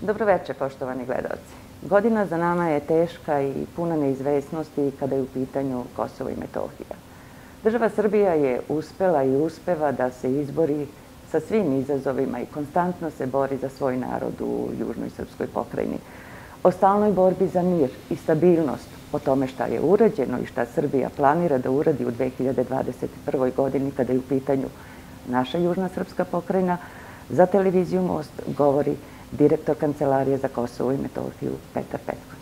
Dobroveče, poštovani gledalci. Godina za nama je teška i puna neizvesnosti kada je u pitanju Kosovo i Metohija. Država Srbija je uspela i uspeva da se izbori sa svim izazovima i konstantno se bori za svoj narod u Južnoj Srpskoj pokrajini. O stalnoj borbi za mir i stabilnost, o tome šta je urađeno i šta Srbija planira da uradi u 2021. godini kada je u pitanju naša Južna Srpska pokrajina, za televiziju Most govori direktor Kancelarije za Kosovo i Metohiju Petar Petković.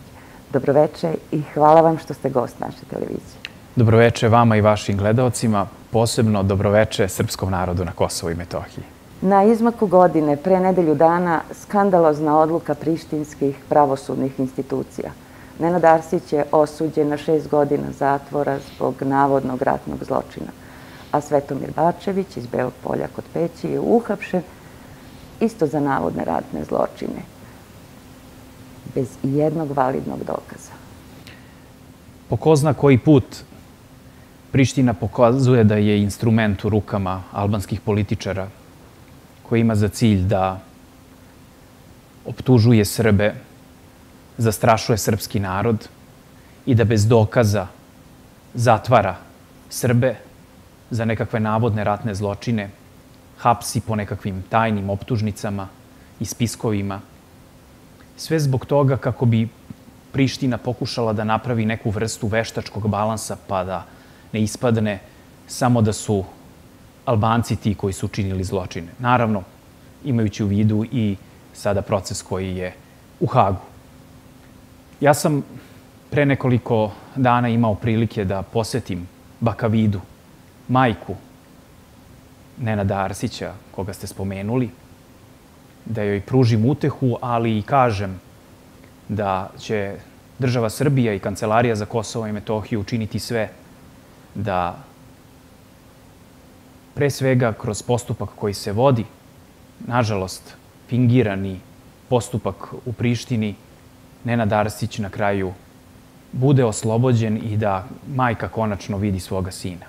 Dobroveče i hvala vam što ste gost naše televizije. Dobroveče vama i vašim gledalcima, posebno dobroveče srpskom narodu na Kosovo i Metohiji. Na izmaku godine, pre nedelju dana, skandalozna odluka prištinskih pravosudnih institucija. Nenad Arsić je osuđen na šest godina zatvora zbog navodnog ratnog zločina, a Svetomir Bačević iz Belog polja kod Peći je uhapšen isto za navodne ratne zločine, bez jednog validnog dokaza. Po ko zna koji put Priština pokazuje da je instrument u rukama albanskih političara koji ima za cilj da optužuje Srbe, zastrašuje srpski narod i da bez dokaza zatvara Srbe za nekakve navodne ratne zločine, hapsi po nekakvim tajnim optužnicama i spiskovima. Sve zbog toga kako bi Priština pokušala da napravi neku vrstu veštačkog balansa pa da ne ispadne samo da su Albanci ti koji su učinili zločine. Naravno, imajući u vidu i sada proces koji je u Hagu. Ja sam pre nekoliko dana imao prilike da posetim Bakavidu, majku Nenada Arsića, koga ste spomenuli, da joj pružim utehu, ali i kažem da će država Srbija i Kancelarija za Kosovo i Metohiju učiniti sve da pre svega kroz postupak koji se vodi, nažalost, fingirani postupak u Prištini, Nenad Arsić na kraju bude oslobođen i da majka konačno vidi svoga sina.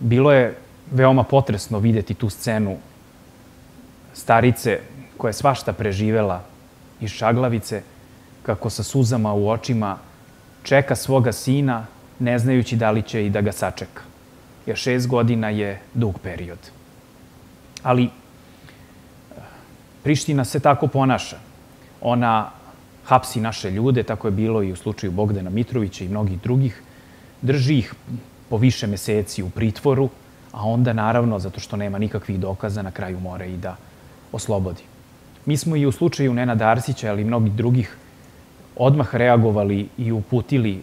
Bilo je veoma potresno videti tu scenu starice koja je svašta preživela iz Šaglavice, kako sa suzama u očima čeka svoga sina, ne znajući da li će i da ga sačeka. Jer šest godina je dug period. Ali Priština se tako ponaša. Ona hapsi naše ljude, tako je bilo i u slučaju Bogdana Mitrovića i mnogih drugih, drži ih po više meseci u pritvoru, a onda naravno, zato što nema nikakvih dokaza, na kraju mora i da oslobodi. Mi smo i u slučaju Nenada Arsića, ali i mnogih drugih, odmah reagovali i uputili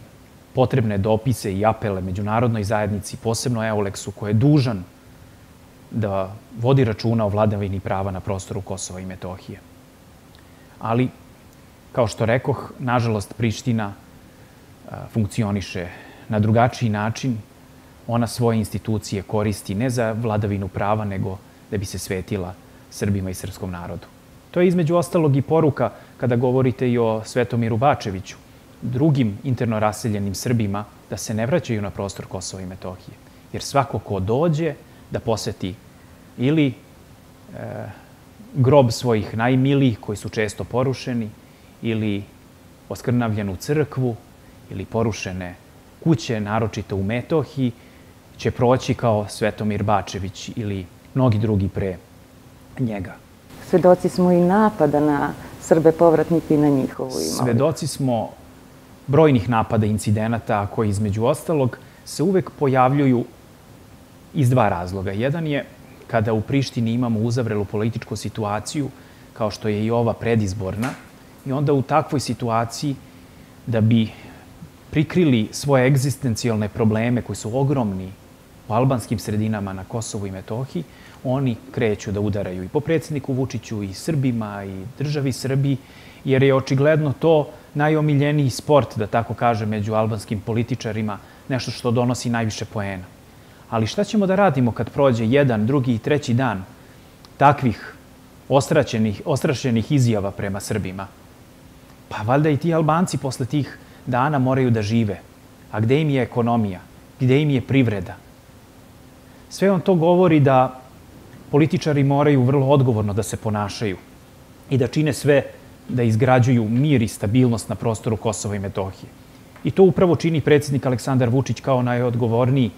potrebne dopise i apele međunarodnoj zajednici, posebno Euleksu, koji je dužan da vodi računa o vladavini prava na prostoru Kosova i Metohije. Ali, kao što rekoh, nažalost, Priština funkcioniše na drugačiji način. Ona svoje institucije koristi ne za vladavinu prava, nego da bi se svetila Srbima i srpskom narodu. To je između ostalog i poruka kada govorite i o Svetomiru Bačeviću, drugim interno raseljenim Srbima da se ne vraćaju na prostor Kosova i Metohije. Jer svako ko dođe da poseti ili e, grob svojih najmilijih koji su često porušeni ili oskrnavljenu crkvu ili porušene kuće, naročito u Metohiji, će proći kao Svetomir Bačević ili mnogi drugi pre njega. Svedoci smo i napada na Srbe povratnike i na njihovu imovinu. Svedoci smo brojnih napada incidenata koji između ostalog se uvek pojavljuju iz dva razloga. Jedan je kada u Prištini imamo uzavrelu političku situaciju, kao što je i ova predizborna, i onda u takvoj situaciji da bi prikrili svoje egzistencijalne probleme koji su ogromni u albanskim sredinama na Kosovu i Metohiji, oni kreću da udaraju i po predsedniku Vučiću i Srbima i državi Srbiji, jer je očigledno to najomiljeniji sport, da tako kažem, među albanskim političarima, nešto što donosi najviše poena. Ali šta ćemo da radimo kad prođe jedan, drugi i treći dan takvih ostraćenih, ostrašenih izjava prema Srbima? Pa valjda i ti Albanci posle tih dana moraju da žive. A gde im je ekonomija? Gde im je privreda? Sve on to govori da političari moraju vrlo odgovorno da se ponašaju. i da čine sve da izgrađuju mir i stabilnost na prostoru Kosova i Metohije. I to upravo čini predsjednik Aleksandar Vučić kao najodgovorniji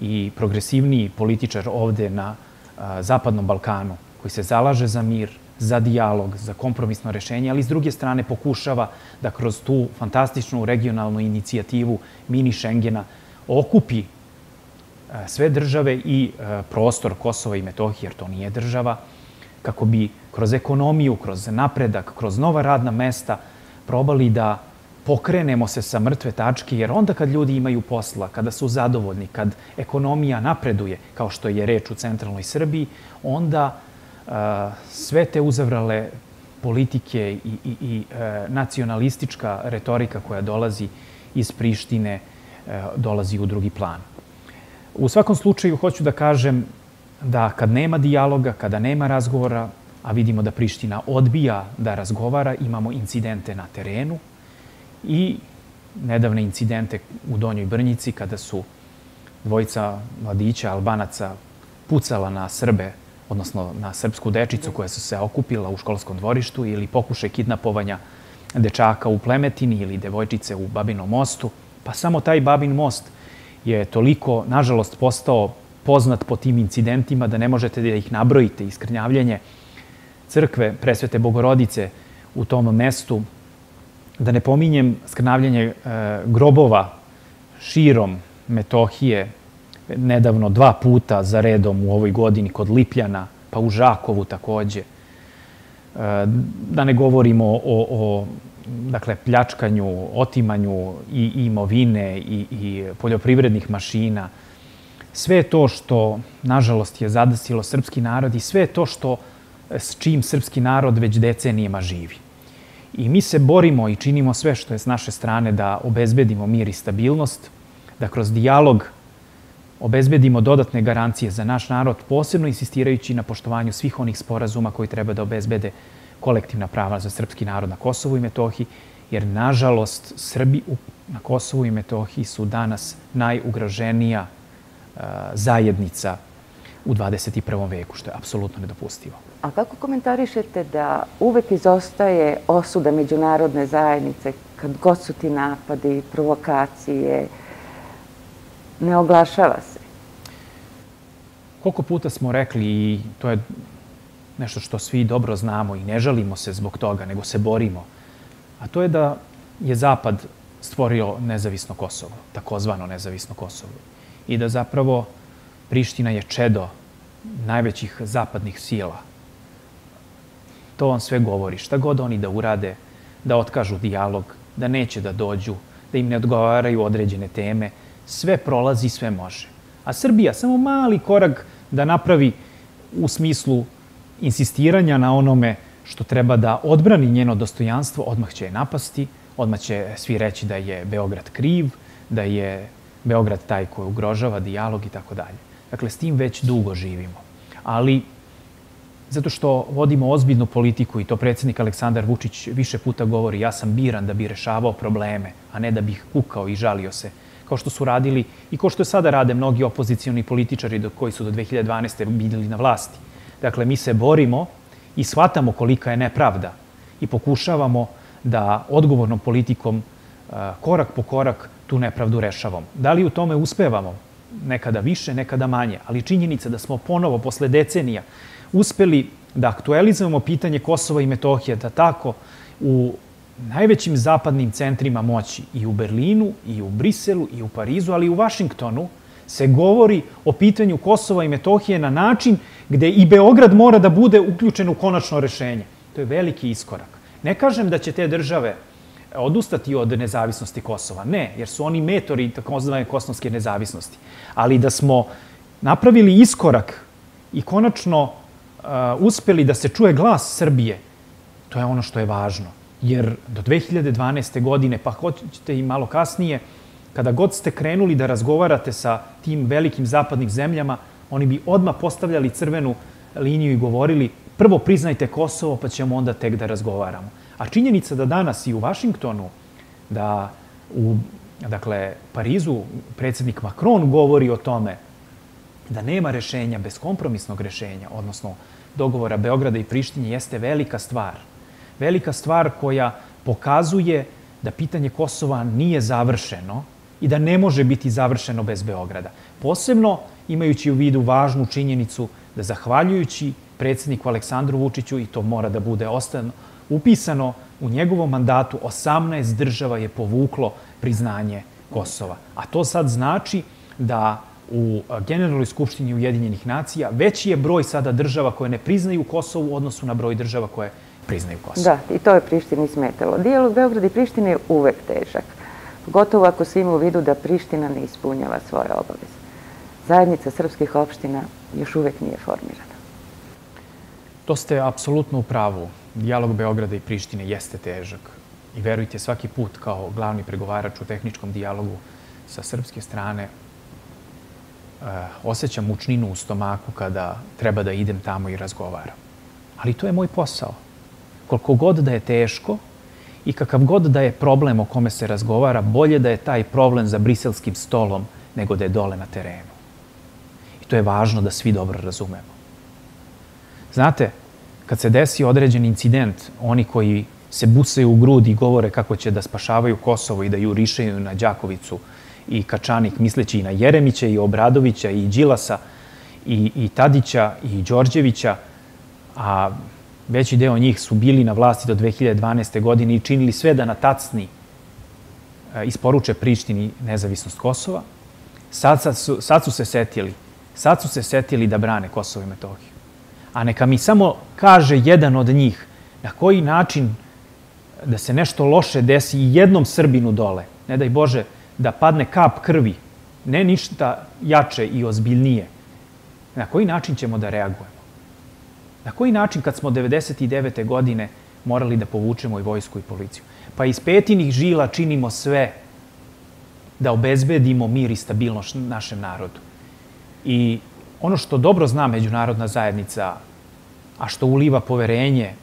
i progresivniji političar ovde na a, Zapadnom Balkanu, koji se zalaže za mir, za dijalog, za kompromisno rešenje, ali s druge strane pokušava da kroz tu fantastičnu regionalnu inicijativu mini Schengena okupi sve države i prostor Kosova i Metohije, jer to nije država, kako bi kroz ekonomiju, kroz napredak, kroz nova radna mesta probali da pokrenemo se sa mrtve tačke, jer onda kad ljudi imaju posla, kada su zadovoljni, kad ekonomija napreduje, kao što je reč u centralnoj Srbiji, onda sve te uzavrale politike i, i, i uh, nacionalistička retorika koja dolazi iz Prištine uh, dolazi u drugi plan. U svakom slučaju hoću da kažem da kad nema dijaloga, kada nema razgovora, a vidimo da Priština odbija da razgovara, imamo incidente na terenu i nedavne incidente u Donjoj Brnjici kada su dvojica mladića, albanaca, pucala na Srbe, odnosno na srpsku dečicu koja su se okupila u školskom dvorištu ili pokušaj kidnapovanja dečaka u Plemetini ili devojčice u Babinom mostu. Pa samo taj Babin most je toliko, nažalost, postao poznat po tim incidentima da ne možete da ih nabrojite. Iskrnjavljenje crkve Presvete Bogorodice u tom mestu, da ne pominjem skrnavljanje e, grobova širom Metohije, nedavno dva puta za redom u ovoj godini kod Lipljana, pa u Žakovu takođe. E, da ne govorimo o, o dakle, pljačkanju, otimanju i, imovine i, i poljoprivrednih mašina. Sve to što, nažalost, je zadesilo srpski narod i sve to što s čim srpski narod već decenijema živi. I mi se borimo i činimo sve što je s naše strane da obezbedimo mir i stabilnost, da kroz dijalog obezbedimo dodatne garancije za naš narod, posebno insistirajući na poštovanju svih onih sporazuma koji treba da obezbede kolektivna prava za srpski narod na Kosovu i Metohiji, jer, nažalost, Srbi na Kosovu i Metohiji su danas najugroženija uh, zajednica u 21. veku, što je apsolutno nedopustivo. A kako komentarišete da uvek izostaje osuda međunarodne zajednice kad god su ti napadi, provokacije, ne oglašava se? Koliko puta smo rekli, i to je nešto što svi dobro znamo i ne žalimo se zbog toga, nego se borimo, a to je da je Zapad stvorio nezavisno Kosovo, takozvano nezavisno Kosovo. I da zapravo Priština je čedo najvećih zapadnih sila. To vam sve govori. Šta god oni da urade, da otkažu dijalog, da neće da dođu, da im ne odgovaraju određene teme, sve prolazi, sve može. A Srbija samo mali korak da napravi u smislu insistiranja na onome što treba da odbrani njeno dostojanstvo, odmah će je napasti, odmah će svi reći da je Beograd kriv, da je Beograd taj koji ugrožava dijalog i tako dalje. Dakle, s tim već dugo živimo. Ali, zato što vodimo ozbiljnu politiku i to predsednik Aleksandar Vučić više puta govori, ja sam biran da bi rešavao probleme, a ne da bih kukao i žalio se, kao što su radili i kao što sada rade mnogi opozicioni političari koji su do 2012. bili na vlasti. Dakle, mi se borimo i shvatamo kolika je nepravda i pokušavamo da odgovornom politikom korak po korak tu nepravdu rešavamo. Da li u tome uspevamo? nekada više, nekada manje, ali činjenica da smo ponovo, posle decenija, uspeli da aktualizujemo pitanje Kosova i Metohije, da tako u najvećim zapadnim centrima moći i u Berlinu, i u Briselu, i u Parizu, ali i u Vašingtonu, se govori o pitanju Kosova i Metohije na način gde i Beograd mora da bude uključen u konačno rešenje. To je veliki iskorak. Ne kažem da će te države odustati od nezavisnosti Kosova. Ne, jer su oni metori takozvane kosovske nezavisnosti. Ali da smo napravili iskorak i konačno uh, uspeli da se čuje glas Srbije, to je ono što je važno. Jer do 2012. godine, pa hoćete i malo kasnije, kada god ste krenuli da razgovarate sa tim velikim zapadnim zemljama, oni bi odmah postavljali crvenu liniju i govorili prvo priznajte Kosovo, pa ćemo onda tek da razgovaramo. A činjenica da danas i u Vašingtonu, da u dakle, Parizu predsednik Macron govori o tome da nema rešenja bez kompromisnog rešenja, odnosno dogovora Beograda i Prištinje jeste velika stvar. Velika stvar koja pokazuje da pitanje Kosova nije završeno i da ne može biti završeno bez Beograda. Posebno imajući u vidu važnu činjenicu da zahvaljujući predsedniku Aleksandru Vučiću, i to mora da bude ostano, upisano u njegovom mandatu 18 država je povuklo priznanje Kosova. A to sad znači da u Generalnoj skupštini Ujedinjenih nacija veći je broj sada država koje ne priznaju Kosovu u odnosu na broj država koje priznaju Kosovo. Da, i to je Prištini smetalo. Dijalog Beograda i Prištine je uvek težak. Gotovo ako se ima u vidu da Priština ne ispunjava svoje obaveze. Zajednica srpskih opština još uvek nije formirana. To ste apsolutno u pravu. Dijalog Beograda i Prištine jeste težak. I verujte, svaki put kao glavni pregovarač u tehničkom dijalogu sa srpske strane uh, osjećam mučninu u stomaku kada treba da idem tamo i razgovaram. Ali to je moj posao. Koliko god da je teško i kakav god da je problem o kome se razgovara, bolje da je taj problem za briselskim stolom nego da je dole na terenu. I to je važno da svi dobro razumemo. Znate, kad se desi određen incident, oni koji se busaju u grudi i govore kako će da spašavaju Kosovo i da jurišaju na Đakovicu i Kačanik, misleći i na Jeremića i Obradovića i Đilasa i, i Tadića i Đorđevića, a veći deo njih su bili na vlasti do 2012. godine i činili sve da na tacni e, isporuče Prištini nezavisnost Kosova. Sad, sad, su, sad su se setili, sad su se setili da brane Kosovo i Metohiju. A neka mi samo kaže jedan od njih na koji način da se nešto loše desi i jednom Srbinu dole, ne daj Bože, da padne kap krvi, ne ništa jače i ozbiljnije, na koji način ćemo da reagujemo? Na koji način kad smo 99. godine morali da povučemo i vojsku i policiju? Pa iz petinih žila činimo sve da obezbedimo mir i stabilnost našem narodu. I ono što dobro zna međunarodna zajednica, a što uliva poverenje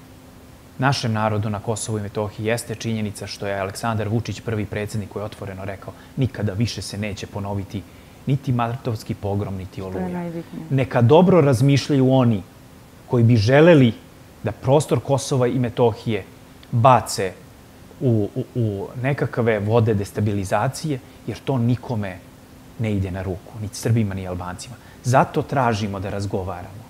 našem narodu na Kosovu i Metohiji jeste činjenica što je Aleksandar Vučić, prvi predsednik koji je otvoreno rekao nikada više se neće ponoviti niti martovski pogrom, niti oluja. Neka dobro razmišljaju oni koji bi želeli da prostor Kosova i Metohije bace u, u, u nekakve vode destabilizacije, jer to nikome ne ide na ruku, ni Srbima, ni Albancima. Zato tražimo da razgovaramo.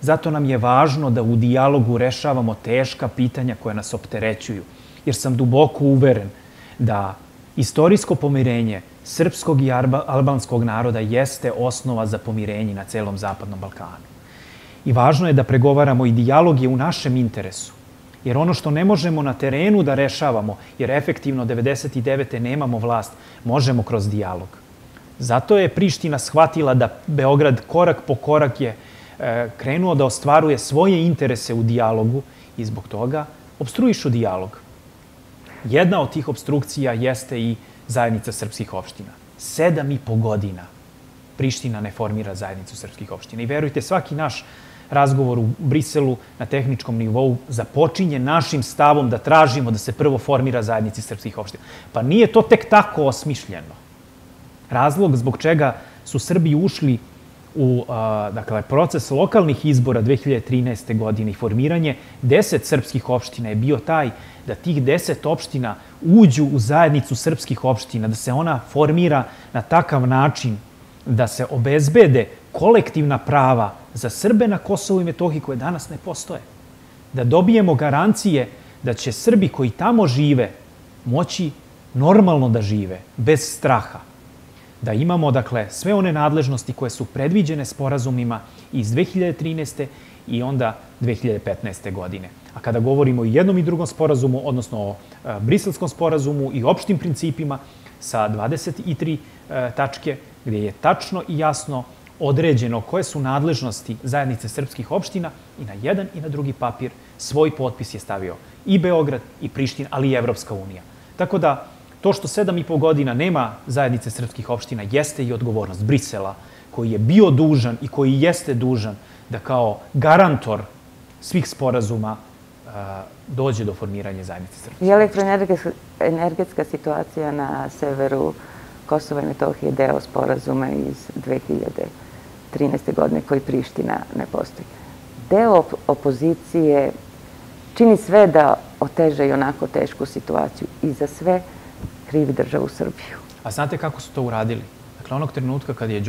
Zato nam je važno da u dijalogu rešavamo teška pitanja koja nas opterećuju. Jer sam duboko uveren da istorijsko pomirenje srpskog i albanskog naroda jeste osnova za pomirenje na celom Zapadnom Balkanu. I važno je da pregovaramo i dijalog je u našem interesu. Jer ono što ne možemo na terenu da rešavamo, jer efektivno 99. nemamo vlast, možemo kroz dijalog. Zato je Priština shvatila da Beograd korak po korak je e, krenuo da ostvaruje svoje interese u dijalogu i zbog toga obstruišu dijalog. Jedna od tih obstrukcija jeste i zajednica srpskih opština. Sedam i po godina Priština ne formira zajednicu srpskih opština. I verujte, svaki naš razgovor u Briselu na tehničkom nivou započinje našim stavom da tražimo da se prvo formira zajednici srpskih opština. Pa nije to tek tako osmišljeno. Razlog zbog čega su Srbi ušli u dakle, proces lokalnih izbora 2013. godine i formiranje deset srpskih opština je bio taj da tih deset opština uđu u zajednicu srpskih opština, da se ona formira na takav način da se obezbede kolektivna prava za Srbe na Kosovu i Metohiji koje danas ne postoje. Da dobijemo garancije da će Srbi koji tamo žive moći normalno da žive, bez straha. Da imamo, dakle, sve one nadležnosti koje su predviđene sporazumima iz 2013. i onda 2015. godine. A kada govorimo o jednom i drugom sporazumu, odnosno o e, briselskom sporazumu i opštim principima sa 23 e, tačke, gde je tačno i jasno određeno koje su nadležnosti zajednice srpskih opština i na jedan i na drugi papir svoj potpis je stavio i Beograd i Priština, ali i Evropska unija. Tako da to što sedam i pol godina nema zajednice srpskih opština jeste i odgovornost Brisela koji je bio dužan i koji jeste dužan da kao garantor svih sporazuma dođe do formiranja zajednice srpskih. Je elektroenergetska situacija na severu Kosova i Metohije deo sporazuma iz 2000 13. godine koji Priština ne postoji. deo opozicije čini sve da oteže i onako tešku situaciju i za sve krivi državu Srbiju. A znate kako su to uradili? Dakle, onog trenutka kad je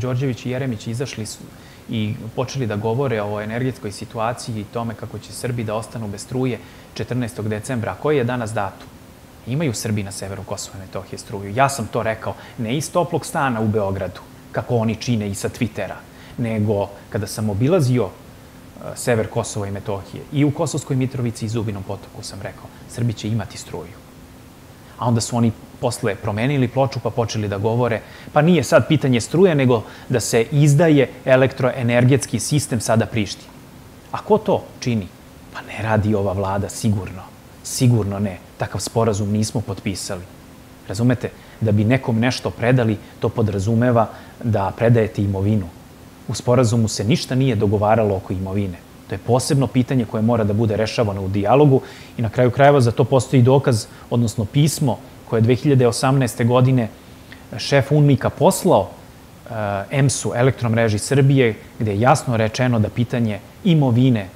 Đorđević i Jeremić izašli su i počeli da govore o energetskoj situaciji i tome kako će Srbi da ostanu bez struje 14. decembra. A koji je danas datum? Imaju Srbi na severu Kosova i Metohije struju. Ja sam to rekao, ne iz toplog stana u Beogradu, kako oni čine i sa Twittera, nego kada sam obilazio e, sever Kosova i Metohije i u Kosovskoj Mitrovici i Zubinom potoku sam rekao, Srbi će imati struju. A onda su oni posle promenili ploču pa počeli da govore, pa nije sad pitanje struje, nego da se izdaje elektroenergetski sistem sada Prišti. A ko to čini? Pa ne radi ova vlada, sigurno. Sigurno ne. Takav sporazum nismo potpisali. Razumete? Da bi nekom nešto predali, to podrazumeva da predajete imovinu. U sporazumu se ništa nije dogovaralo oko imovine. To je posebno pitanje koje mora da bude rešavano u dijalogu i na kraju krajeva za to postoji dokaz, odnosno pismo koje je 2018. godine šef UNMIKA poslao eh, EMS-u, elektromreži Srbije, gde je jasno rečeno da pitanje imovine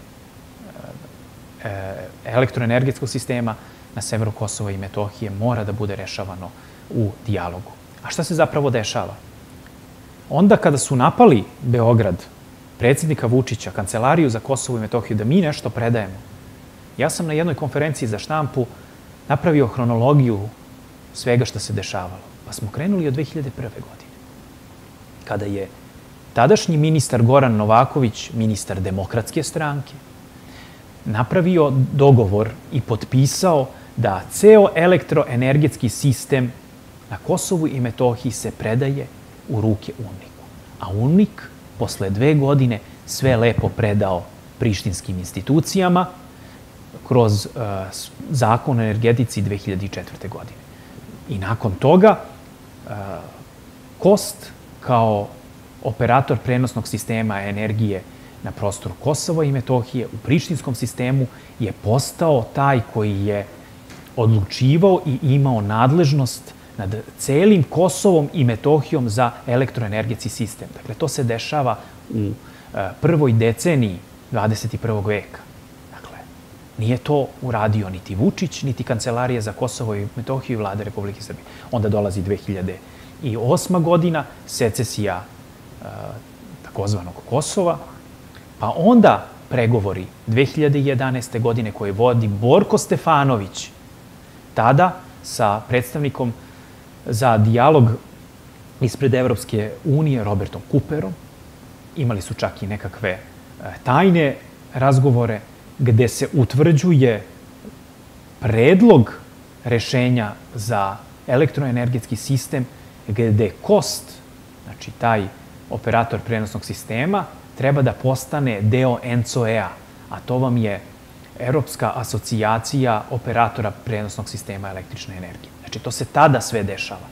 eh, elektroenergetskog sistema na severu Kosova i Metohije mora da bude rešavano u dijalogu. A šta se zapravo dešava? Onda kada su napali Beograd, predsednika Vučića, Kancelariju za Kosovo i Metohiju, da mi nešto predajemo, ja sam na jednoj konferenciji za štampu napravio hronologiju svega što se dešavalo. Pa smo krenuli od 2001. godine, kada je tadašnji ministar Goran Novaković, ministar demokratske stranke, napravio dogovor i potpisao da ceo elektroenergetski sistem na Kosovu i Metohiji se predaje u ruke UNIK-u. A UNIK posle dve godine sve lepo predao prištinskim institucijama kroz uh, zakon o energetici 2004. godine. I nakon toga, uh, Kost kao operator prenosnog sistema energije na prostoru Kosova i Metohije u prištinskom sistemu je postao taj koji je odlučivao i imao nadležnost nad celim Kosovom i Metohijom za elektroenergetski sistem. Dakle, to se dešava u uh, prvoj deceniji 21. veka. Nije to uradio niti Vučić, niti Kancelarija za Kosovo i Metohiju i vlade Republike Srbije. Onda dolazi 2008. godina, secesija e, takozvanog Kosova, pa onda pregovori 2011. godine koje vodi Borko Stefanović, tada sa predstavnikom za dijalog ispred Evropske unije, Robertom Kuperom. Imali su čak i nekakve e, tajne razgovore gde se utvrđuje predlog rešenja za elektroenergetski sistem gde kost, znači taj operator prenosnog sistema, treba da postane deo ENCOE-a, a to vam je Evropska asocijacija operatora prenosnog sistema električne energije. Znači, to se tada sve dešava.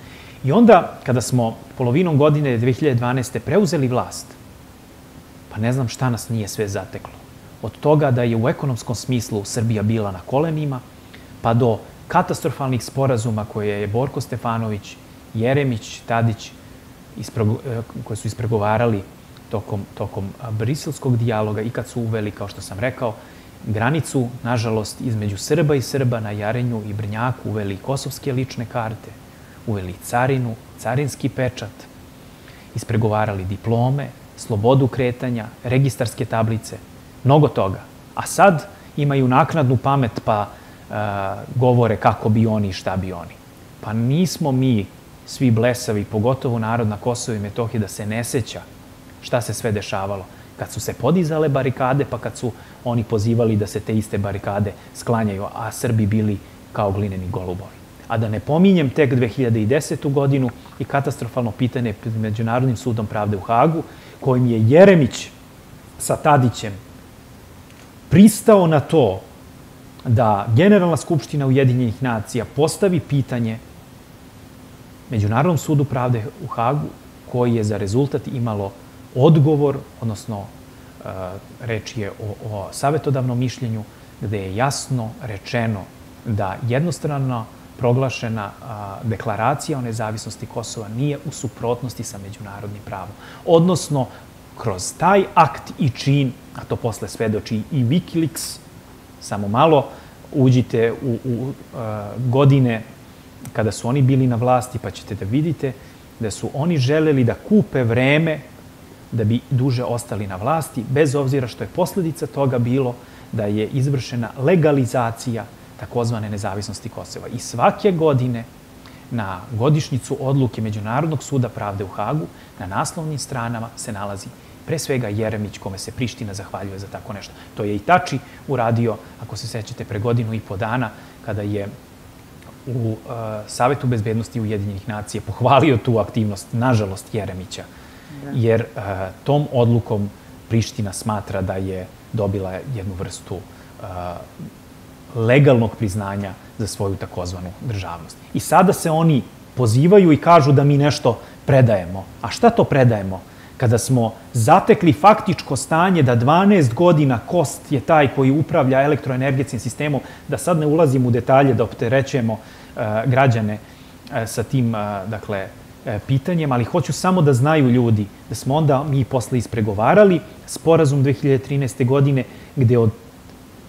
I onda, kada smo polovinom godine 2012. preuzeli vlast, pa ne znam šta nas nije sve zateklo od toga da je u ekonomskom smislu Srbija bila na kolenima, pa do katastrofalnih sporazuma koje je Borko Stefanović, Jeremić, Tadić, isprego, e, koje su ispregovarali tokom, tokom briselskog dijaloga i kad su uveli, kao što sam rekao, granicu, nažalost, između Srba i Srba na Jarenju i Brnjaku uveli kosovske lične karte, uveli carinu, carinski pečat, ispregovarali diplome, slobodu kretanja, registarske tablice, mnogo toga. A sad imaju naknadnu pamet pa govore kako bi oni i šta bi oni. Pa nismo mi svi blesavi, pogotovo narod na Kosovo i Metohiji, da se ne seća šta se sve dešavalo. Kad su se podizale barikade, pa kad su oni pozivali da se te iste barikade sklanjaju, a Srbi bili kao glineni golubovi. A da ne pominjem tek 2010. godinu i katastrofalno pitanje pred Međunarodnim sudom pravde u Hagu, kojim je Jeremić sa Tadićem pristao na to da Generalna skupština Ujedinjenih nacija postavi pitanje Međunarodnom sudu pravde u Hagu, koji je za rezultat imalo odgovor, odnosno e, reč je o, o savetodavnom mišljenju, gde je jasno rečeno da jednostrano proglašena a, deklaracija o nezavisnosti Kosova nije u suprotnosti sa međunarodnim pravom. Odnosno, kroz taj akt i čin, a to posle svedoči i Wikileaks, samo malo, uđite u, u uh, godine kada su oni bili na vlasti, pa ćete da vidite da su oni želeli da kupe vreme da bi duže ostali na vlasti, bez obzira što je posledica toga bilo da je izvršena legalizacija takozvane nezavisnosti Kosova. I svake godine na godišnicu odluke Međunarodnog suda pravde u Hagu na naslovnim stranama se nalazi pre svega Jeremić, kome se Priština zahvaljuje za tako nešto. To je i Tači uradio, ako se sećate, pre godinu i po dana, kada je u uh, Savetu bezbednosti Ujedinjenih nacije pohvalio tu aktivnost, nažalost, Jeremića. Da. Jer uh, tom odlukom Priština smatra da je dobila jednu vrstu uh, legalnog priznanja za svoju takozvanu državnost. I sada se oni pozivaju i kažu da mi nešto predajemo. A šta to predajemo? Kada smo zatekli faktičko stanje da 12 godina kost je taj koji upravlja elektroenergetskim sistemom, da sad ne ulazim u detalje da opterećujemo uh, građane sa tim, uh, dakle, pitanjem, ali hoću samo da znaju ljudi da smo onda mi posle ispregovarali sporazum 2013. godine gde od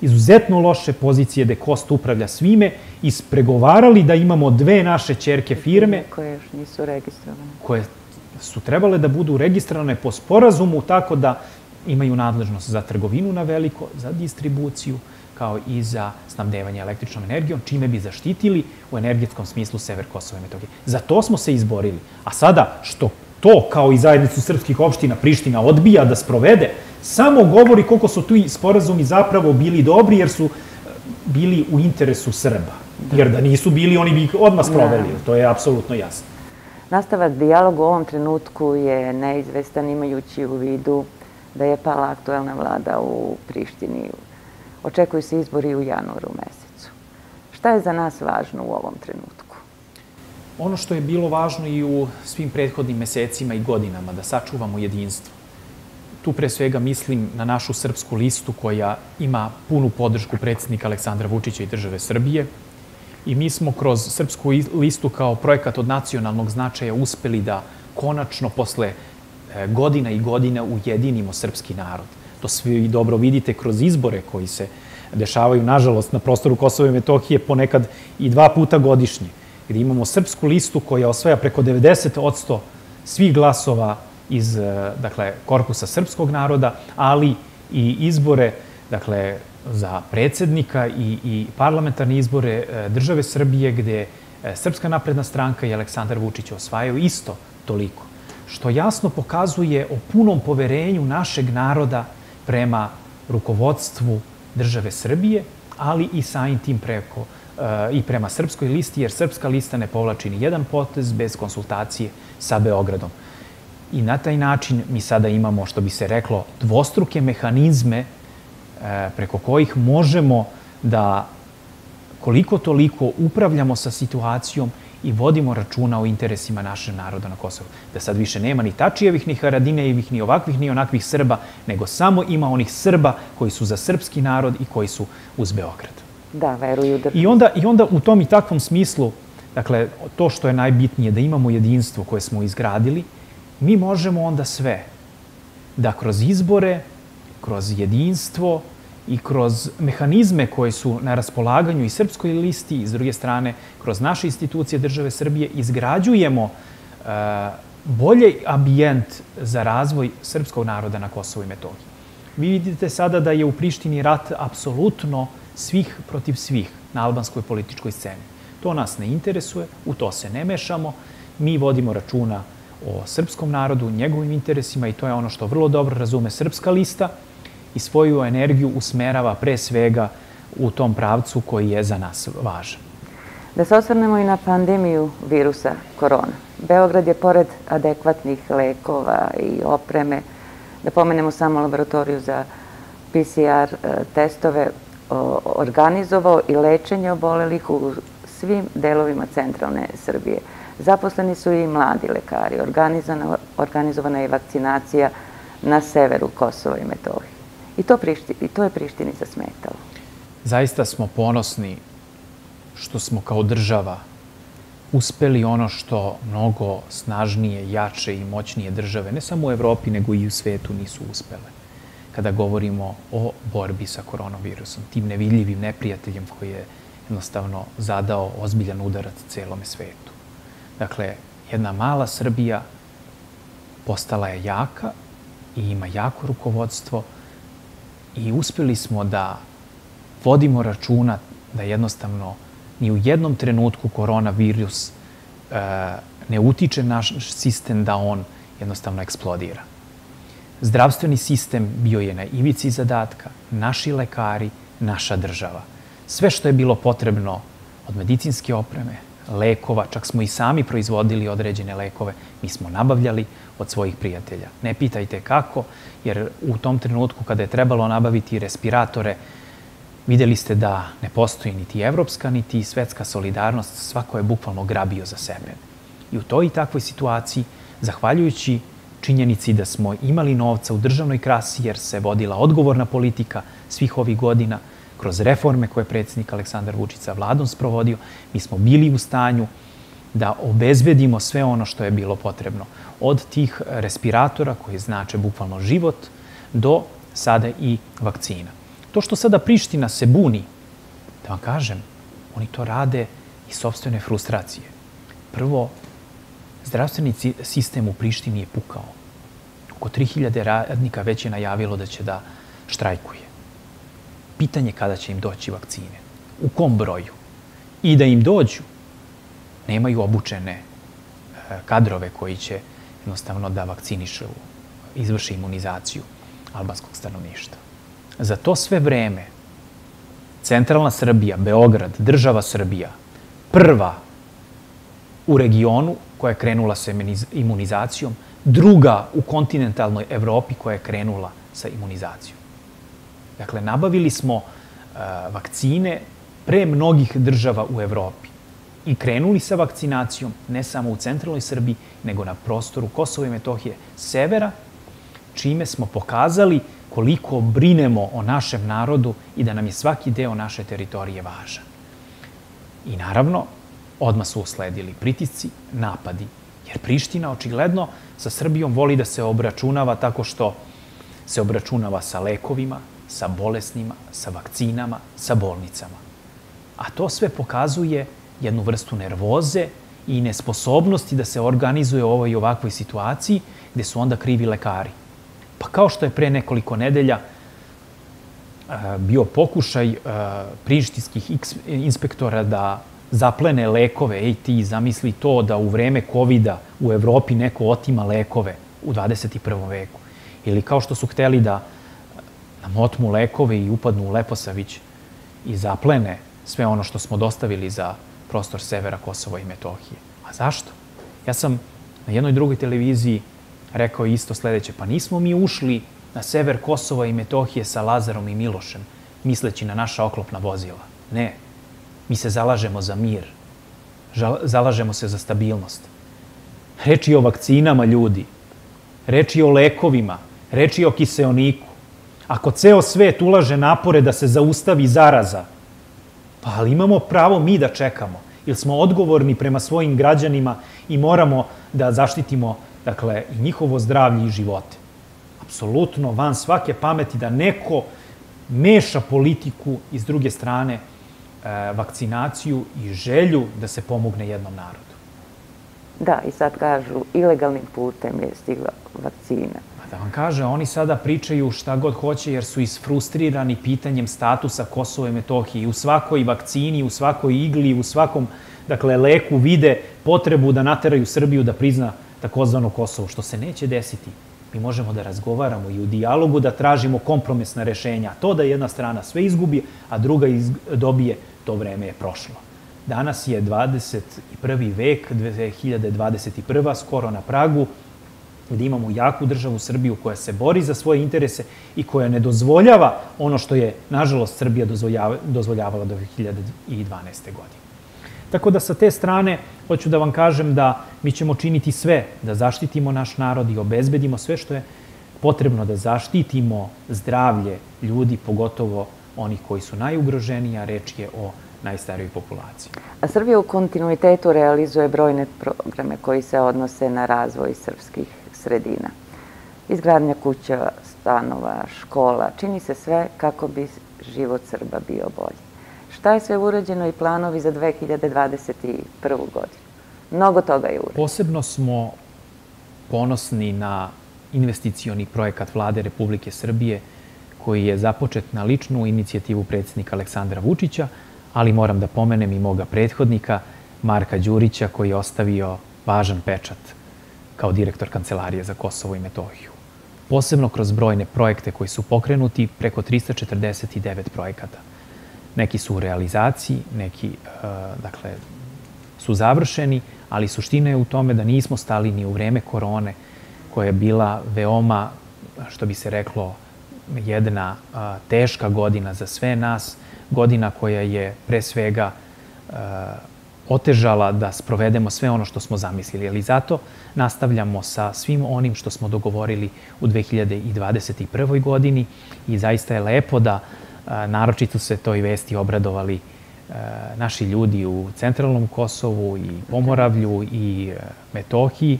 izuzetno loše pozicije gde Kost upravlja svime, ispregovarali da imamo dve naše čerke firme koje još nisu registrovane. Koje su trebale da budu registrovane po sporazumu tako da imaju nadležnost za trgovinu na veliko, za distribuciju, kao i za snabdevanje električnom energijom, čime bi zaštitili u energetskom smislu sever Kosova i Metohije. Za to smo se izborili. A sada, što to, kao i zajednicu srpskih opština Priština, odbija da sprovede, samo govori koliko su tu sporazumi zapravo bili dobri, jer su e, bili u interesu Srba. Jer da nisu bili, oni bi ih odmah sproveli. To je apsolutno jasno. Nastavak dijaloga u ovom trenutku je neizvestan imajući u vidu da je pala aktuelna vlada u Prištini. Očekuju se izbori u januaru mesecu. Šta je za nas važno u ovom trenutku? Ono što je bilo važno i u svim prethodnim mesecima i godinama, da sačuvamo jedinstvo. Tu pre svega mislim na našu srpsku listu koja ima punu podršku predsednika Aleksandra Vučića i države Srbije, i mi smo kroz Srpsku listu kao projekat od nacionalnog značaja uspeli da konačno posle e, godina i godina ujedinimo srpski narod. To svi dobro vidite kroz izbore koji se dešavaju, nažalost, na prostoru Kosova i Metohije ponekad i dva puta godišnje, gde imamo srpsku listu koja osvaja preko 90% svih glasova iz e, dakle, korpusa srpskog naroda, ali i izbore dakle, za predsednika i, i parlamentarne izbore e, države Srbije gde e, Srpska napredna stranka i Aleksandar Vučić osvajaju isto toliko. Što jasno pokazuje o punom poverenju našeg naroda prema rukovodstvu države Srbije, ali i samim tim preko e, i prema Srpskoj listi, jer Srpska lista ne povlači ni jedan potez bez konsultacije sa Beogradom. I na taj način mi sada imamo, što bi se reklo, dvostruke mehanizme E, preko kojih možemo da koliko toliko upravljamo sa situacijom i vodimo računa o interesima našeg naroda na Kosovu. Da sad više nema ni Tačijevih, ni Haradinejevih, ni ovakvih, ni onakvih Srba, nego samo ima onih Srba koji su za srpski narod i koji su uz Beograd. Da, veruju da... I onda, I onda u tom i takvom smislu, dakle, to što je najbitnije, da imamo jedinstvo koje smo izgradili, mi možemo onda sve da kroz izbore, kroz jedinstvo i kroz mehanizme koje su na raspolaganju i srpskoj listi i s druge strane kroz naše institucije države Srbije izgrađujemo uh, bolji ambijent za razvoj srpskog naroda na Kosovo i Metohiji. Vi vidite sada da je u Prištini rat apsolutno svih protiv svih na albanskoj političkoj sceni. To nas ne interesuje, u to se ne mešamo. Mi vodimo računa o srpskom narodu, njegovim interesima i to je ono što vrlo dobro razume srpska lista i svoju energiju usmerava pre svega u tom pravcu koji je za nas važan. Da se osvrnemo i na pandemiju virusa korona. Beograd je pored adekvatnih lekova i opreme, da pomenemo samo laboratoriju za PCR e, testove, organizovao i lečenje obolelih u svim delovima centralne Srbije. Zaposleni su i mladi lekari. Organizovana je vakcinacija na severu Kosova i Metohije. I to, Prišti, I to je Prištini zasmetalo. Zaista smo ponosni što smo kao država uspeli ono što mnogo snažnije, jače i moćnije države, ne samo u Evropi, nego i u svetu nisu uspele. Kada govorimo o borbi sa koronavirusom, tim nevidljivim neprijateljem koji je jednostavno zadao ozbiljan udarac celome svetu. Dakle, jedna mala Srbija postala je jaka i ima jako rukovodstvo i uspeli smo da vodimo računa da jednostavno ni u jednom trenutku koronavirus e, ne utiče naš sistem da on jednostavno eksplodira. Zdravstveni sistem bio je na ivici zadatka, naši lekari, naša država. Sve što je bilo potrebno od medicinske opreme, lekova, čak smo i sami proizvodili određene lekove, mi smo nabavljali od svojih prijatelja. Ne pitajte kako, jer u tom trenutku kada je trebalo nabaviti respiratore, videli ste da ne postoji niti evropska, niti svetska solidarnost, svako je bukvalno grabio za sebe. I u toj i takvoj situaciji, zahvaljujući činjenici da smo imali novca u državnoj krasi, jer se vodila odgovorna politika svih ovih godina, kroz reforme koje je predsjednik Aleksandar Vučić sa vladom sprovodio, mi smo bili u stanju da obezbedimo sve ono što je bilo potrebno. Od tih respiratora koji znače bukvalno život do sada i vakcina. To što sada Priština se buni, da vam kažem, oni to rade iz sobstvene frustracije. Prvo, zdravstveni sistem u Prištini je pukao. Oko 3000 radnika već je najavilo da će da štrajkuje. Pitanje kada će im doći vakcine. U kom broju? I da im dođu, nemaju obučene e, kadrove koji će jednostavno da vakcinišu, izvrše imunizaciju albanskog stanovništva. Za to sve vreme centralna Srbija, Beograd, država Srbija, prva u regionu koja je krenula sa imunizacijom, druga u kontinentalnoj Evropi koja je krenula sa imunizacijom. Dakle, nabavili smo uh, vakcine pre mnogih država u Evropi i krenuli sa vakcinacijom ne samo u centralnoj Srbiji, nego na prostoru Kosova i Metohije severa, čime smo pokazali koliko brinemo o našem narodu i da nam je svaki deo naše teritorije važan. I naravno, odmah su usledili pritisci, napadi, jer Priština očigledno sa Srbijom voli da se obračunava tako što se obračunava sa lekovima, sa bolesnima, sa vakcinama, sa bolnicama. A to sve pokazuje jednu vrstu nervoze i nesposobnosti da se organizuje u ovoj i ovakvoj situaciji gde su onda krivi lekari. Pa kao što je pre nekoliko nedelja bio pokušaj prištinskih inspektora da zaplene lekove, ej ti zamisli to da u vreme covid u Evropi neko otima lekove u 21. veku. Ili kao što su hteli da nam otmu lekove i upadnu u Leposavić i zaplene sve ono što smo dostavili za prostor severa Kosova i Metohije. A zašto? Ja sam na jednoj drugoj televiziji rekao isto sledeće, pa nismo mi ušli na sever Kosova i Metohije sa Lazarom i Milošem, misleći na naša oklopna vozila. Ne, mi se zalažemo za mir, zalažemo se za stabilnost. Reči o vakcinama, ljudi, reči o lekovima, reči o kiseoniku. Ako ceo svet ulaže napore da se zaustavi zaraza, pa ali imamo pravo mi da čekamo, jer smo odgovorni prema svojim građanima i moramo da zaštitimo dakle, i njihovo zdravlje i živote. Apsolutno van svake pameti da neko meša politiku i s druge strane e, vakcinaciju i želju da se pomogne jednom narodu. Da, i sad kažu, ilegalnim putem je stigla vakcina. Da vam kaže, oni sada pričaju šta god hoće jer su isfrustrirani pitanjem statusa Kosova i Metohije. U svakoj vakcini, u svakoj igli, u svakom dakle, leku vide potrebu da nateraju Srbiju da prizna takozvano Kosovo, što se neće desiti. Mi možemo da razgovaramo i u dijalogu da tražimo kompromisna rešenja. To da jedna strana sve izgubi, a druga iz, dobije, to vreme je prošlo. Danas je 21. vek, 2021. skoro na pragu, gde imamo jaku državu Srbiju koja se bori za svoje interese i koja ne dozvoljava ono što je, nažalost, Srbija dozvoljavala do 2012. godine. Tako da sa te strane hoću da vam kažem da mi ćemo činiti sve da zaštitimo naš narod i obezbedimo sve što je potrebno da zaštitimo zdravlje ljudi, pogotovo onih koji su najugroženiji, a reč je o najstarijoj populaciji. A Srbija u kontinuitetu realizuje brojne programe koji se odnose na razvoj srpskih sredina. Izgradnja kuća, stanova, škola, čini se sve kako bi život Srba bio bolji. Šta je sve urađeno i planovi za 2021. godinu? Mnogo toga je urađeno. Posebno smo ponosni na investicioni projekat Vlade Republike Srbije koji je započet na ličnu inicijativu predsjednika Aleksandra Vučića, ali moram da pomenem i moga prethodnika, Marka Đurića, koji je ostavio važan pečat kao direktor Kancelarije za Kosovo i Metohiju. Posebno kroz brojne projekte koji su pokrenuti, preko 349 projekata. Neki su u realizaciji, neki, e, dakle, su završeni, ali suština je u tome da nismo stali ni u vreme korone, koja je bila veoma, što bi se reklo, jedna teška godina za sve nas, godina koja je pre svega otežala da sprovedemo sve ono što smo zamislili. Ali zato nastavljamo sa svim onim što smo dogovorili u 2021. godini i zaista je lepo da naročito se toj vesti obradovali naši ljudi u centralnom Kosovu i Pomoravlju i Metohiji,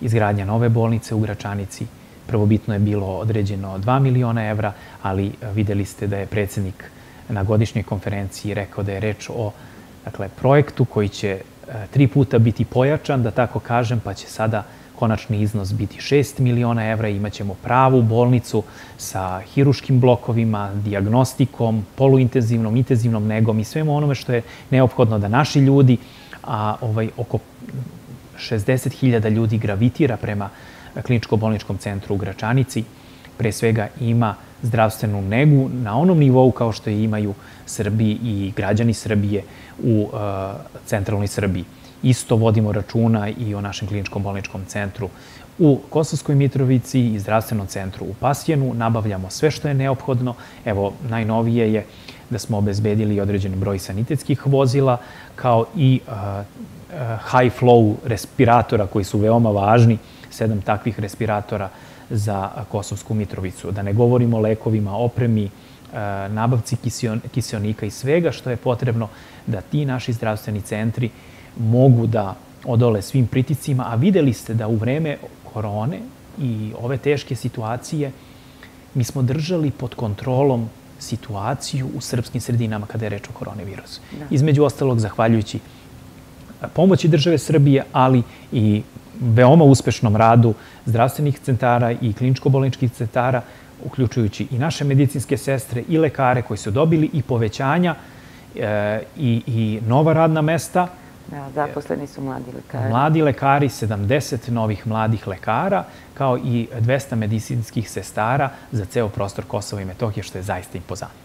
izgradnja nove bolnice u Gračanici. Prvobitno je bilo određeno 2 miliona evra, ali videli ste da je predsednik na godišnjoj konferenciji rekao da je reč o dakle, projektu koji će e, tri puta biti pojačan, da tako kažem, pa će sada konačni iznos biti 6 miliona evra. I imaćemo pravu bolnicu sa hiruškim blokovima, diagnostikom, poluintenzivnom, intenzivnom negom i svemu onome što je neophodno da naši ljudi, a ovaj, oko 60.000 ljudi gravitira prema kliničko-bolničkom centru u Gračanici, pre svega ima zdravstvenu negu na onom nivou kao što je imaju Srbi i građani Srbije u uh, centralnoj Srbiji. Isto vodimo računa i o našem kliničkom bolničkom centru u Kosovskoj Mitrovici i zdravstvenom centru u Pasjenu. Nabavljamo sve što je neophodno. Evo, najnovije je da smo obezbedili određen broj sanitetskih vozila, kao i uh, uh, high flow respiratora koji su veoma važni, sedam takvih respiratora za Kosovsku Mitrovicu. Da ne govorimo o lekovima, opremi, uh, nabavci kisionika i svega što je potrebno da ti naši zdravstveni centri mogu da odole svim priticima, a videli ste da u vreme korone i ove teške situacije mi smo držali pod kontrolom situaciju u srpskim sredinama kada je reč o koronavirusu. Da. Između ostalog, zahvaljujući pomoći države Srbije, ali i veoma uspešnom radu zdravstvenih centara i kliničko-bolničkih centara, uključujući i naše medicinske sestre i lekare koji su dobili i povećanja e, i, i nova radna mesta. Da, zaposleni su mladi lekari. Mladi lekari, 70 novih mladih lekara, kao i 200 medicinskih sestara za ceo prostor Kosova i Metohije, što je zaista impozantno.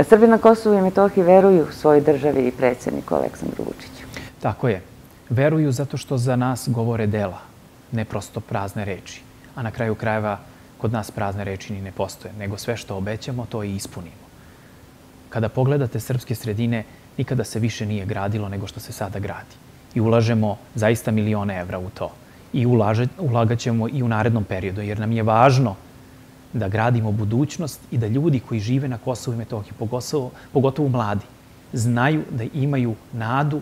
Srbi na Kosovu i Metohiji veruju svojoj državi i predsedniku Aleksandru Vučiću. Tako je. Veruju zato što za nas govore dela, ne prosto prazne reči. A na kraju krajeva kod nas prazne reči ni ne postoje, nego sve što obećamo, to i ispunimo. Kada pogledate srpske sredine, nikada se više nije gradilo nego što se sada gradi. I ulažemo zaista milione evra u to. I ulaže, ulagaćemo i u narednom periodu, jer nam je važno da gradimo budućnost i da ljudi koji žive na Kosovu i Metohiji, pogotovo, pogotovo mladi, znaju da imaju nadu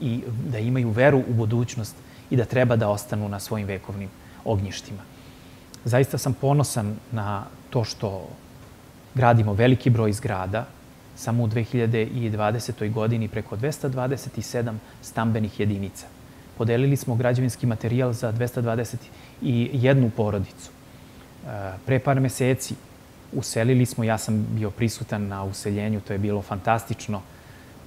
i da imaju veru u budućnost i da treba da ostanu na svojim vekovnim ognjištima. Zaista sam ponosan na to što gradimo veliki broj zgrada, samo u 2020. godini preko 227 stambenih jedinica. Podelili smo građevinski materijal za 221 porodicu. E, pre par meseci uselili smo, ja sam bio prisutan na useljenju, to je bilo fantastično,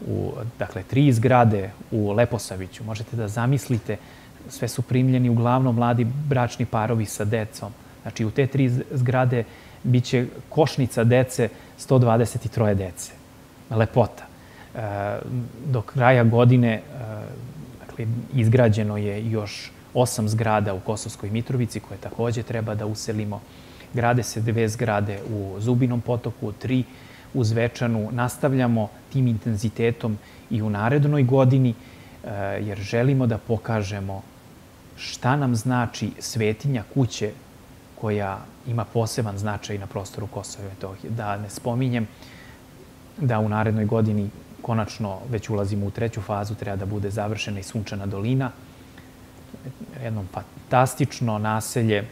u, dakle, tri zgrade u Leposaviću. Možete da zamislite, sve su primljeni uglavnom mladi bračni parovi sa decom. Znači, u te tri zgrade biće košnica dece 123 dece. Lepota. E, do kraja godine e, dakle, izgrađeno je još osam zgrada u Kosovskoj Mitrovici koje takođe treba da uselimo. Grade se dve zgrade u Zubinom potoku, tri u Zvečanu. Nastavljamo tim intenzitetom i u narednoj godini, e, jer želimo da pokažemo šta nam znači svetinja kuće koja ima poseban značaj na prostoru Kosova i Metohije. Da ne spominjem da u narednoj godini konačno već ulazimo u treću fazu, treba da bude završena i Sunčana dolina. Jedno fantastično naselje,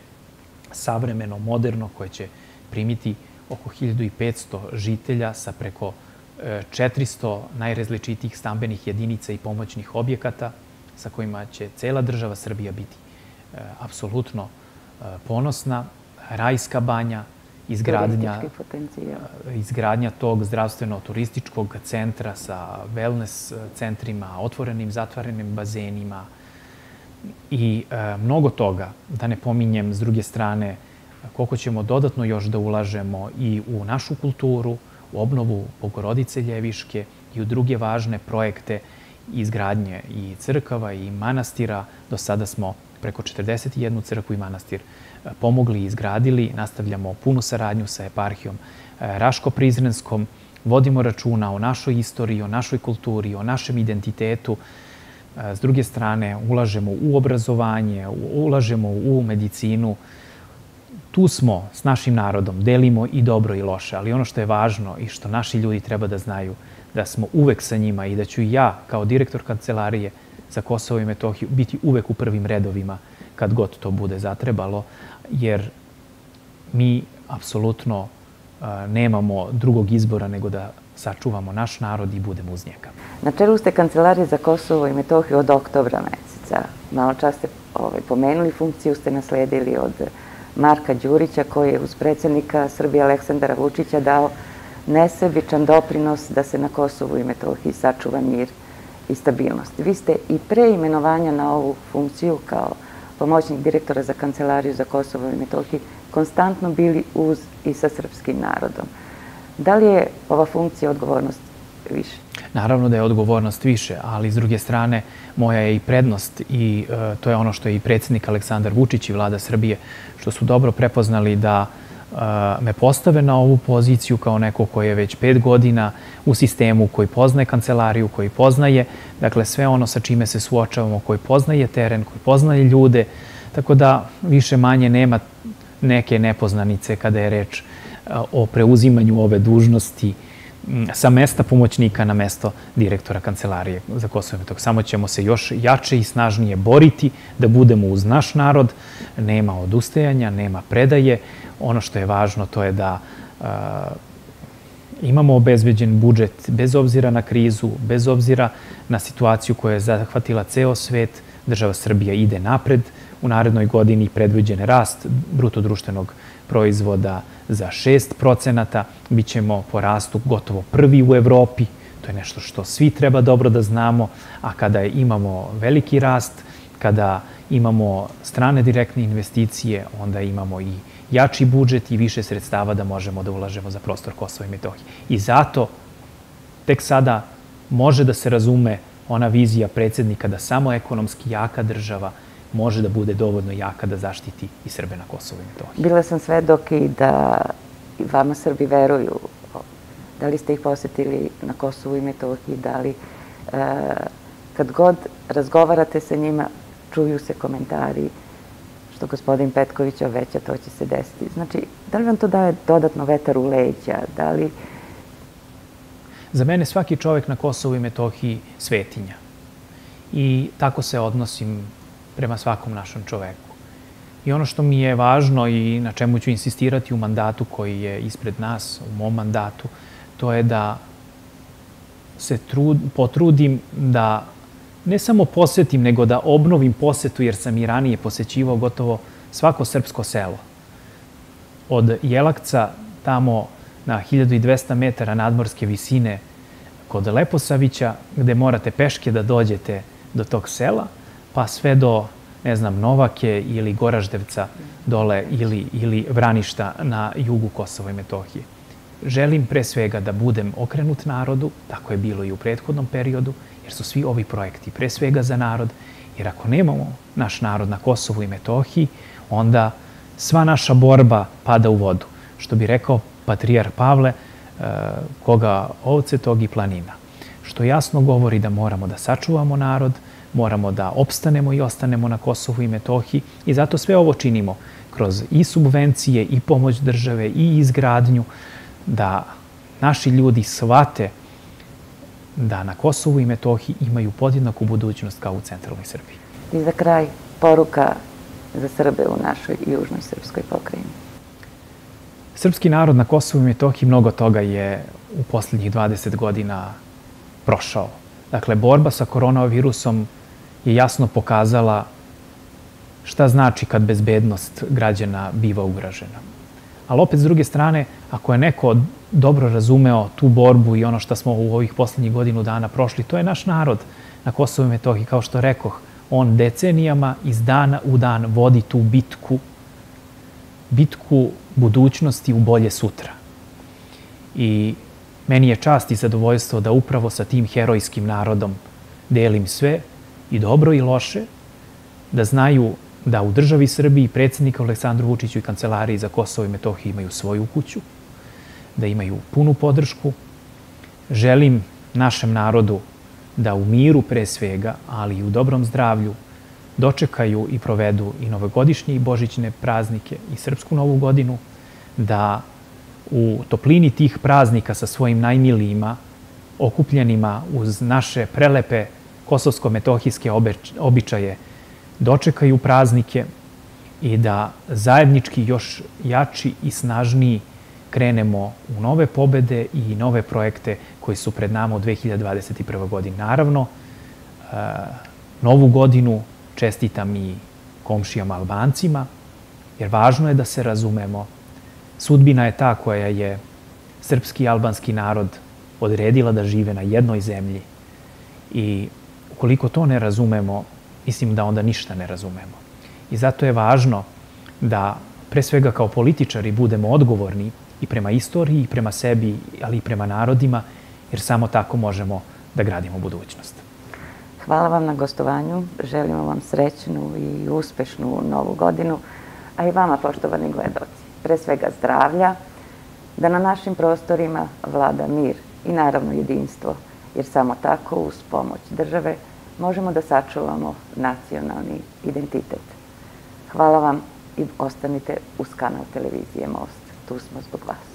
savremeno, moderno, koje će primiti oko 1500 žitelja sa preko 400 e, najrazličitijih stambenih jedinica i pomoćnih objekata sa kojima će cela država Srbija biti e, apsolutno e, ponosna. Rajska banja, izgradnja, izgradnja tog zdravstveno-turističkog centra sa wellness centrima, otvorenim, zatvorenim bazenima i e, mnogo toga. Da ne pominjem s druge strane koliko ćemo dodatno još da ulažemo i u našu kulturu, u obnovu Bogorodice Ljeviške i u druge važne projekte izgradnje i crkava i manastira. Do sada smo preko 41 crkvu i manastir pomogli i izgradili. Nastavljamo punu saradnju sa eparhijom e, Raško-Prizrenskom. Vodimo računa o našoj istoriji, o našoj kulturi, o našem identitetu. E, s druge strane, ulažemo u obrazovanje, ulažemo u medicinu. Tu smo s našim narodom, delimo i dobro i loše, ali ono što je važno i što naši ljudi treba da znaju, da smo uvek sa njima i da ću ja, kao direktor kancelarije za Kosovo i Metohiju, biti uvek u prvim redovima kad god to bude zatrebalo, jer mi apsolutno nemamo drugog izbora nego da sačuvamo naš narod i budemo uz njega. Na čelu ste Kancelarije za Kosovo i Metohiju od oktobra meseca. Malo čas ste ovaj, pomenuli funkciju, ste nasledili od Marka Đurića, koji je uz predsednika Srbije Aleksandara Vučića dao nesebičan doprinos da se na Kosovu i Metohiji sačuva mir i stabilnost. Vi ste i pre imenovanja na ovu funkciju kao pomoćnik direktora za kancelariju za Kosovo i Metohiju, konstantno bili uz i sa srpskim narodom. Da li je ova funkcija odgovornost više? Naravno da je odgovornost više, ali s druge strane moja je i prednost i e, to je ono što je i predsednik Aleksandar Vučić i vlada Srbije, što su dobro prepoznali da me postave na ovu poziciju kao neko koji je već pet godina u sistemu, koji poznaje kancelariju, koji poznaje, dakle, sve ono sa čime se suočavamo, koji poznaje teren, koji poznaje ljude, tako da više manje nema neke nepoznanice kada je reč o preuzimanju ove dužnosti sa mesta pomoćnika na mesto direktora kancelarije za Kosovo i Metohiju. Samo ćemo se još jače i snažnije boriti da budemo uz naš narod. Nema odustajanja, nema predaje. Ono što je važno to je da imamo obezbeđen budžet bez obzira na krizu, bez obzira na situaciju koja je zahvatila ceo svet. Država Srbija ide napred. U narednoj godini predviđen rast brutodruštvenog proizvoda za 6 procenata. Bićemo po rastu gotovo prvi u Evropi. To je nešto što svi treba dobro da znamo. A kada imamo veliki rast, kada imamo strane direktne investicije, onda imamo i jači budžet i više sredstava da možemo da ulažemo za prostor Kosova i Metohije. I zato tek sada može da se razume ona vizija predsednika da samo ekonomski jaka država može da bude dovoljno jaka da zaštiti i Srbe na Kosovo i Metohiji. Bila sam svedok i da vama Srbi veruju. Da li ste ih posetili na Kosovu i Metohiji, da li e, kad god razgovarate sa njima, čuju se komentari što gospodin Petković obeća, to će se desiti. Znači, da li vam to daje dodatno vetar u leđa? Da li... Za mene svaki čovek na Kosovu i Metohiji svetinja. I tako se odnosim prema svakom našem čoveku. I ono što mi je važno i na čemu ću insistirati u mandatu koji je ispred nas, u mom mandatu, to je da se trud, potrudim da ne samo posetim, nego da obnovim posetu, jer sam i ranije posećivao gotovo svako srpsko selo. Od Jelakca, tamo na 1200 metara nadmorske visine, kod Leposavića, gde morate peške da dođete do tog sela, pa sve do, ne znam, Novake ili Goraždevca dole ili, ili Vraništa na jugu Kosova i Metohije. Želim pre svega da budem okrenut narodu, tako je bilo i u prethodnom periodu, jer su svi ovi projekti pre svega za narod, jer ako nemamo naš narod na Kosovu i Metohiji, onda sva naša borba pada u vodu. Što bi rekao patrijar Pavle, e, koga ovce, tog i planina. Što jasno govori da moramo da sačuvamo narod, moramo da opstanemo i ostanemo na Kosovu i Metohiji i zato sve ovo činimo kroz i subvencije i pomoć države i izgradnju da naši ljudi shvate da na Kosovu i Metohiji imaju podjednaku budućnost kao u centralnoj Srbiji. I za kraj, poruka za Srbe u našoj južnoj srpskoj pokrajini. Srpski narod na Kosovu i Metohiji mnogo toga je u poslednjih 20 godina prošao. Dakle, borba sa koronavirusom je jasno pokazala šta znači kad bezbednost građana biva ugražena. Ali opet, s druge strane, ako je neko dobro razumeo tu borbu i ono što smo u ovih poslednjih godinu dana prošli, to je naš narod na Kosovo i Metohiji. Kao što rekoh, on decenijama iz dana u dan vodi tu bitku, bitku budućnosti u bolje sutra. I meni je čast i zadovoljstvo da upravo sa tim herojskim narodom delim sve, i dobro i loše, da znaju da u državi Srbiji predsednika Aleksandru Vučiću i kancelariji za Kosovo i Metohiju imaju svoju kuću, da imaju punu podršku. Želim našem narodu da u miru pre svega, ali i u dobrom zdravlju, dočekaju i provedu i novogodišnje i božićne praznike i Srpsku novu godinu, da u toplini tih praznika sa svojim najmilijima, okupljenima uz naše prelepe kosovsko-metohijske običaje, dočekaju praznike i da zajednički još jači i snažniji krenemo u nove pobede i nove projekte koji su pred nama u 2021. godini. Naravno, e, novu godinu čestitam i komšijama Albancima, jer važno je da se razumemo. Sudbina je ta koja je srpski i albanski narod odredila da žive na jednoj zemlji i ukoliko to ne razumemo, mislim da onda ništa ne razumemo. I zato je važno da pre svega kao političari budemo odgovorni i prema istoriji, i prema sebi, ali i prema narodima, jer samo tako možemo da gradimo budućnost. Hvala vam na gostovanju, želimo vam srećnu i uspešnu novu godinu, a i vama, poštovani gledoci, pre svega zdravlja, da na našim prostorima vlada mir i naravno jedinstvo, jer samo tako uz pomoć države možemo da sačuvamo nacionalni identitet. Hvala vam i ostanite uz kanal televizije Most. Tu smo zbog vas.